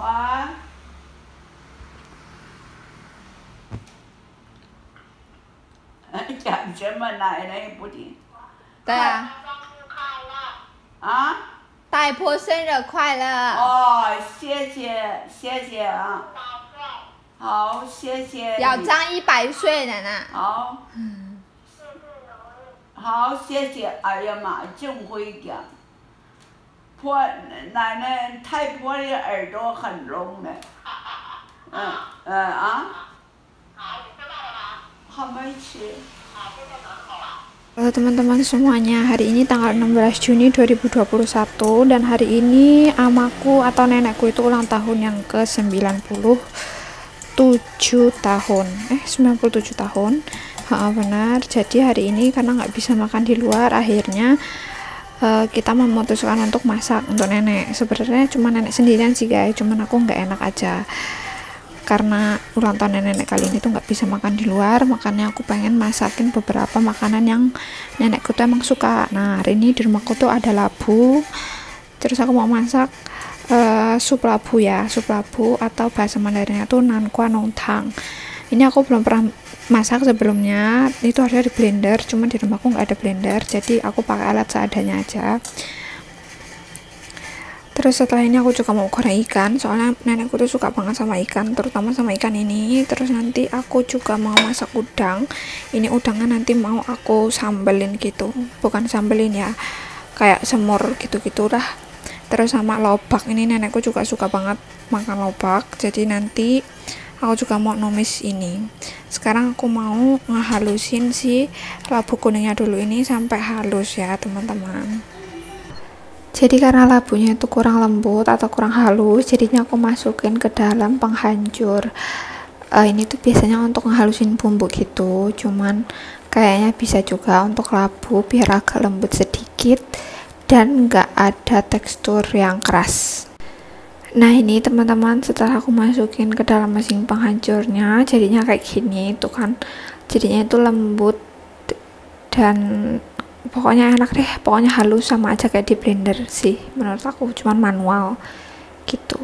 花。讲什么奶奶也不听对啊，啊？大婆生日快乐！哦，谢谢谢谢啊，好谢谢你。要长一百岁了呢。好，好，谢谢。哎呀妈，真会讲。婆奶奶太婆的耳朵很聋的。嗯嗯啊。还没吃。 Halo teman-teman semuanya, hari ini tanggal 16 Juni 2021 dan hari ini amaku atau nenekku itu ulang tahun yang ke-97 tahun. Eh, 97 tahun. Ha, benar. Jadi hari ini karena nggak bisa makan di luar, akhirnya eh, kita memutuskan untuk masak untuk nenek. Sebenarnya cuma nenek sendirian sih guys, cuman aku nggak enak aja. Karena ulang tahun nenek kali ini tuh nggak bisa makan di luar makanya aku pengen masakin beberapa makanan yang nenekku tuh emang suka. Nah hari ini di rumahku tuh ada labu. Terus aku mau masak eh, sup labu ya sup labu atau bahasa Mandarinnya tuh nankwa nongtang ini aku belum pernah masak sebelumnya itu ada di blender cuman di rumahku nggak ada blender jadi aku pakai alat seadanya aja Terus setelah ini aku juga mau goreng ikan, soalnya nenekku tuh suka banget sama ikan, terutama sama ikan ini. Terus nanti aku juga mau masak udang. Ini udangnya nanti mau aku sambelin gitu, bukan sambelin ya, kayak semur gitu-gitu lah. Terus sama lobak, ini nenekku juga suka banget makan lobak, jadi nanti aku juga mau numis ini. Sekarang aku mau ngehalusin si labu kuningnya dulu ini sampai halus ya teman-teman. Jadi karena labunya itu kurang lembut atau kurang halus, jadinya aku masukin ke dalam penghancur. Eh, ini tuh biasanya untuk ngehalusin bumbu gitu, cuman kayaknya bisa juga untuk labu biar agak lembut sedikit dan nggak ada tekstur yang keras. Nah ini teman-teman setelah aku masukin ke dalam mesin penghancurnya, jadinya kayak gini itu kan, jadinya itu lembut dan pokoknya enak deh. Pokoknya halus sama aja kayak di blender sih menurut aku. Cuman manual gitu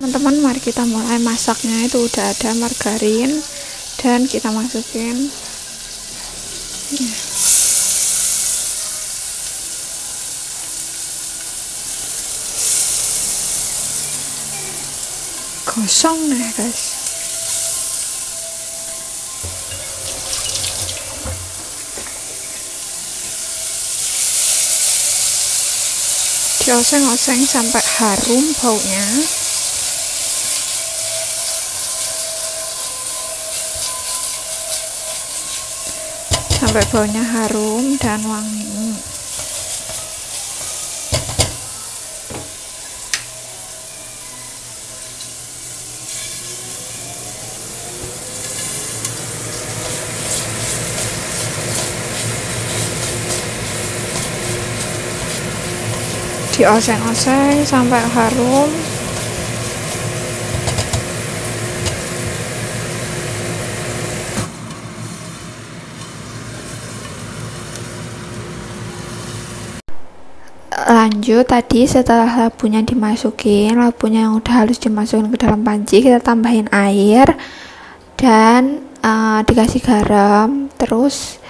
teman-teman mari kita mulai masaknya. Itu udah ada margarin dan kita masukin. Gosong nih guys. Dioseng-oseng sampai harum baunya sampai baunya harum dan wangi. Dioseng-oseng sampai harum lanjut tadi setelah labunya dimasukin labunya yang udah halus dimasukin ke dalam panci kita tambahin air dan uh, dikasih garam. Terus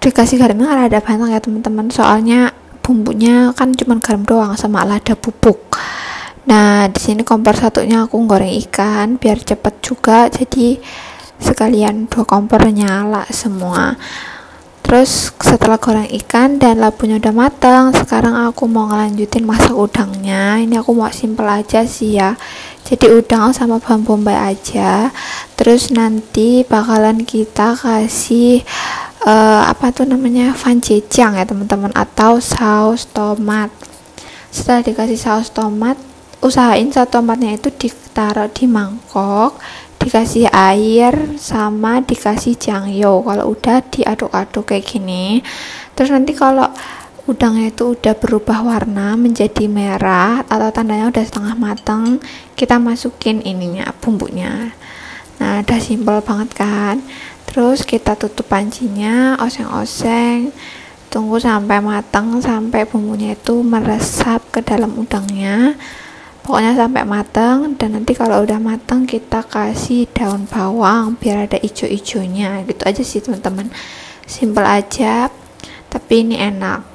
dikasih garamnya kan ada banyak ya teman-teman. Soalnya bumbunya kan cuma garam doang sama lada bubuk. Nah di sini kompor satunya aku goreng ikan biar cepet juga. Jadi sekalian dua kompor nyala semua Terus setelah goreng ikan dan labunya udah matang, sekarang aku mau ngelanjutin masak udangnya. Ini aku mau simple aja sih ya. Jadi udang sama bawang bombay aja. Terus nanti bakalan kita kasih eh, apa tuh namanya vanjejang ya teman-teman atau saus tomat setelah dikasih saus tomat usahain saus tomatnya itu ditaruh di mangkok dikasih air sama dikasih jangyo. Kalau udah diaduk-aduk kayak gini terus nanti kalau udangnya itu udah berubah warna menjadi merah atau tandanya udah setengah matang kita masukin ininya bumbunya. Nah udah simpel banget kan? Terus kita tutup pancinya oseng-oseng tunggu sampai matang sampai bumbunya itu meresap ke dalam udangnya pokoknya sampai matang dan nanti kalau udah matang kita kasih daun bawang biar ada ijo-ijonya. Gitu aja sih teman-teman. Simpel aja tapi ini enak.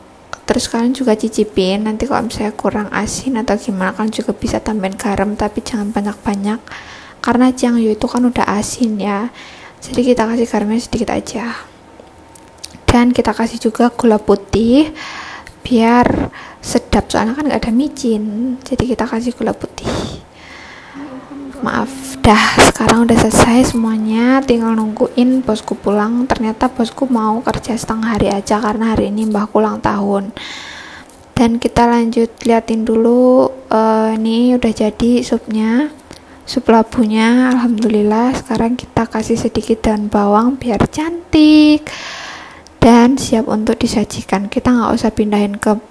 Terus kalian juga cicipin nanti kalau misalnya kurang asin atau gimana kalian juga bisa tambahin garam tapi jangan banyak-banyak. Karena jangyu itu kan udah asin ya. Jadi kita kasih garamnya sedikit aja. Dan kita kasih juga gula putih biar sedap soalnya kan nggak ada micin. Jadi kita kasih gula putih. Maaf dah. Sekarang udah selesai semuanya. Tinggal nungguin bosku pulang. Ternyata bosku mau kerja setengah hari aja karena hari ini mbahku ulang tahun. Dan kita lanjut liatin dulu uh, ini udah jadi supnya sup labunya. Alhamdulillah sekarang kita kasih sedikit daun bawang biar cantik dan siap untuk disajikan. Kita nggak usah pindahin ke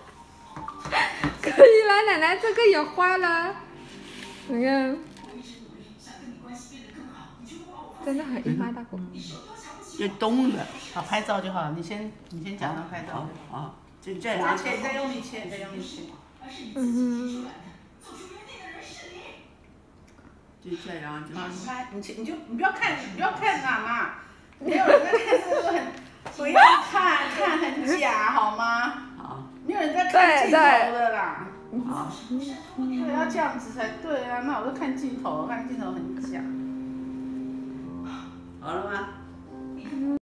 切不动了可以了，奶奶这个也坏了，你看，真的很硬吗，大哥？就动了。好，拍照就好了。你先，你先假装拍照好。，好，就这再样。切，再用力切，再用力切。嗯就这样就啊，你拍，你就你不要看，你不要看哪嘛，没有人在看这个很，不要看，看很假好吗？好，没有人在看镜头的啦。好，对，要这样子才对啊。那我都看镜头，看镜头很假。好了吗？